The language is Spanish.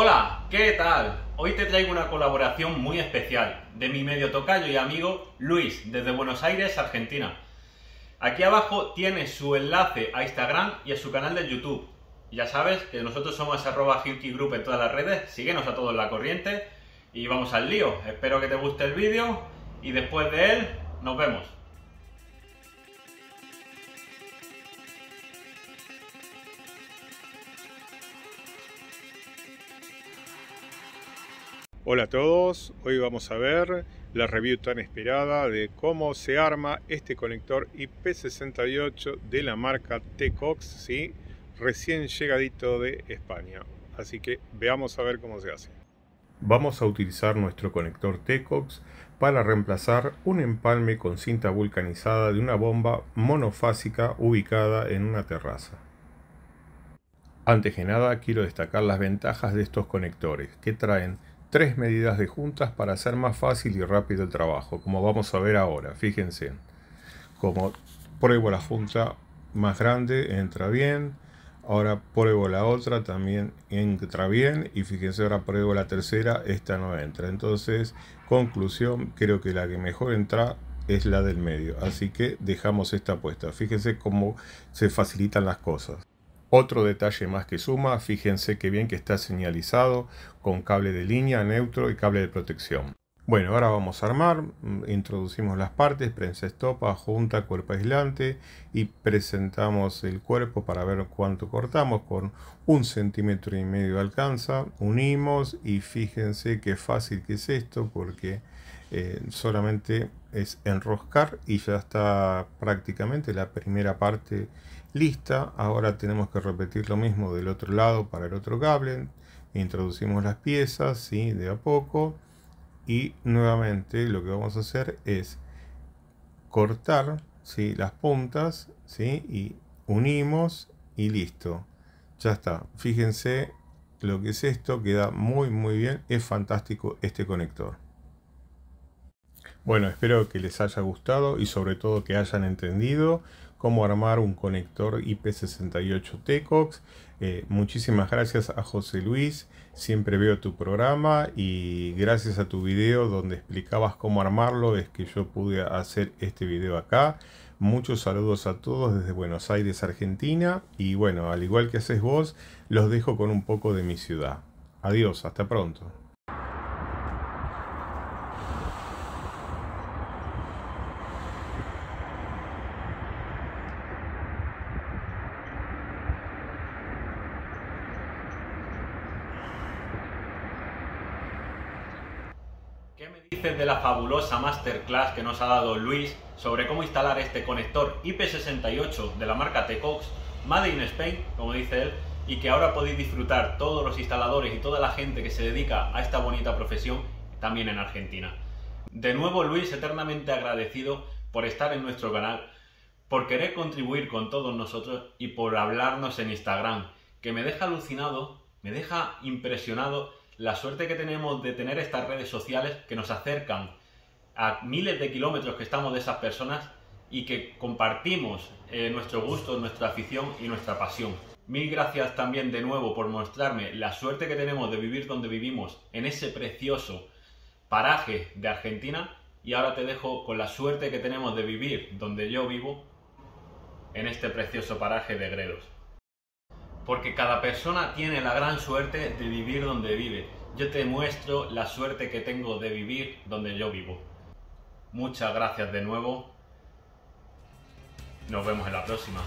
Hola, ¿qué tal? Hoy te traigo una colaboración muy especial de mi medio tocayo y amigo Luis, desde Buenos Aires, Argentina. Aquí abajo tienes su enlace a Instagram y a su canal de YouTube. Ya sabes que nosotros somos arroba Group en todas las redes, síguenos a todos en la corriente y vamos al lío. Espero que te guste el vídeo y después de él nos vemos. Hola a todos, hoy vamos a ver la review tan esperada de cómo se arma este conector IP68 de la marca T-Cox, ¿sí? recién llegadito de España. Así que veamos a ver cómo se hace. Vamos a utilizar nuestro conector T-Cox para reemplazar un empalme con cinta vulcanizada de una bomba monofásica ubicada en una terraza. Antes que nada quiero destacar las ventajas de estos conectores que traen tres medidas de juntas para hacer más fácil y rápido el trabajo, como vamos a ver ahora. Fíjense, como pruebo la junta más grande, entra bien. Ahora pruebo la otra, también entra bien. Y fíjense, ahora pruebo la tercera, esta no entra. Entonces, conclusión, creo que la que mejor entra es la del medio. Así que dejamos esta puesta. Fíjense cómo se facilitan las cosas. Otro detalle más que suma, fíjense que bien que está señalizado con cable de línea, neutro y cable de protección. Bueno, ahora vamos a armar, mm, introducimos las partes, prensa estopa, junta, cuerpo aislante y presentamos el cuerpo para ver cuánto cortamos con un centímetro y medio alcanza, unimos y fíjense qué fácil que es esto porque eh, solamente es enroscar y ya está prácticamente la primera parte lista. Ahora tenemos que repetir lo mismo del otro lado para el otro cable. Introducimos las piezas, ¿sí? de a poco. Y nuevamente lo que vamos a hacer es cortar ¿sí? las puntas ¿sí? y unimos y listo. Ya está. Fíjense lo que es esto. Queda muy muy bien. Es fantástico este conector. Bueno, espero que les haya gustado y sobre todo que hayan entendido cómo armar un conector IP68 TECOX. Eh, muchísimas gracias a José Luis, siempre veo tu programa y gracias a tu video donde explicabas cómo armarlo es que yo pude hacer este video acá. Muchos saludos a todos desde Buenos Aires, Argentina y bueno, al igual que haces vos, los dejo con un poco de mi ciudad. Adiós, hasta pronto. De la fabulosa masterclass que nos ha dado Luis sobre cómo instalar este conector IP68 de la marca Tecox, Made in Spain, como dice él, y que ahora podéis disfrutar todos los instaladores y toda la gente que se dedica a esta bonita profesión también en Argentina? De nuevo, Luis, eternamente agradecido por estar en nuestro canal, por querer contribuir con todos nosotros y por hablarnos en Instagram, que me deja alucinado, me deja impresionado la suerte que tenemos de tener estas redes sociales que nos acercan a miles de kilómetros que estamos de esas personas y que compartimos eh, nuestro gusto, nuestra afición y nuestra pasión. Mil gracias también de nuevo por mostrarme la suerte que tenemos de vivir donde vivimos, en ese precioso paraje de Argentina. Y ahora te dejo con la suerte que tenemos de vivir donde yo vivo, en este precioso paraje de Gredos porque cada persona tiene la gran suerte de vivir donde vive. Yo te muestro la suerte que tengo de vivir donde yo vivo. Muchas gracias de nuevo. Nos vemos en la próxima.